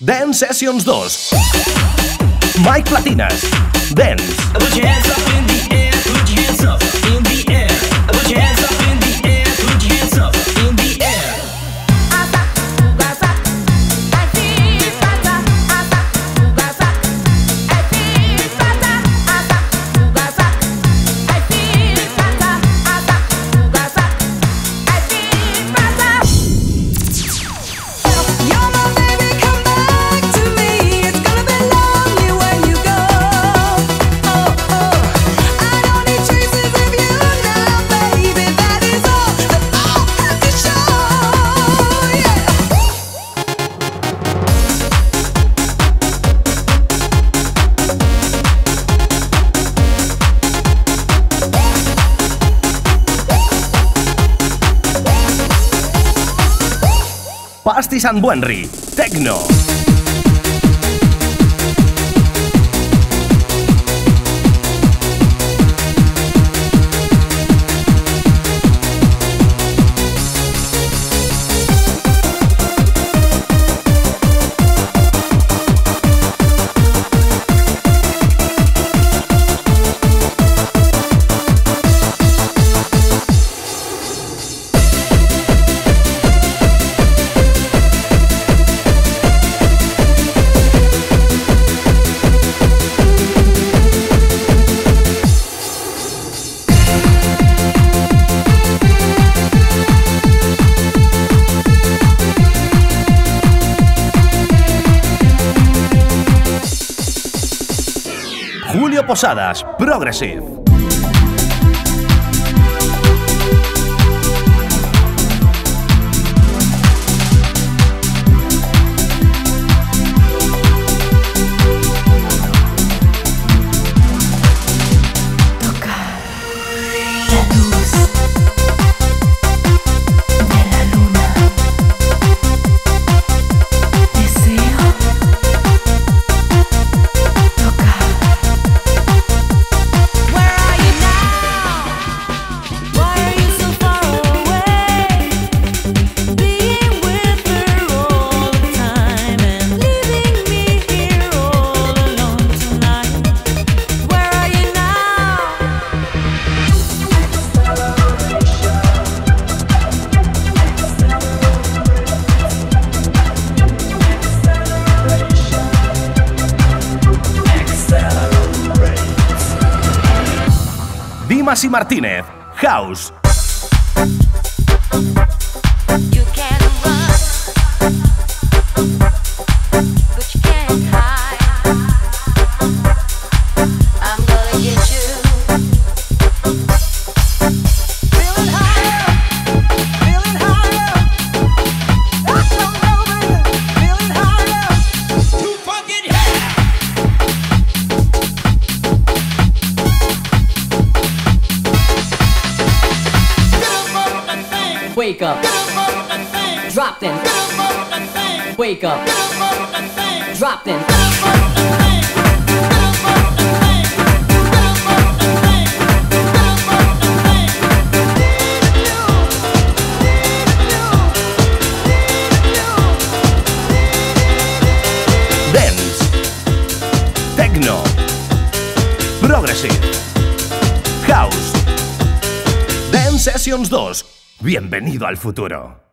Dance Sessions 2. Mike Platinas. Dance. Justice and Buenry. Tecno. Posadas, Progressive. Tomás Martínez, House. Wake up. Drop them. Wake up. Drop them. Dance, techno, progressive, house, Dance Sessions 2. Bienvenido al futuro.